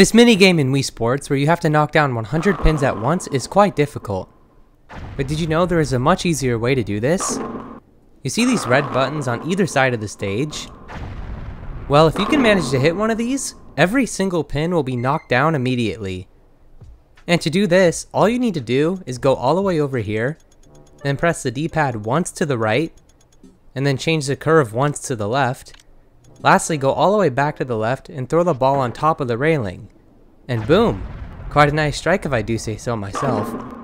This minigame in Wii Sports, where you have to knock down 100 pins at once, is quite difficult. But did you know there is a much easier way to do this? You see these red buttons on either side of the stage? Well, if you can manage to hit one of these, every single pin will be knocked down immediately. And to do this, all you need to do is go all the way over here, then press the D-pad once to the right, and then change the curve once to the left, Lastly, go all the way back to the left and throw the ball on top of the railing. And boom! Quite a nice strike if I do say so myself.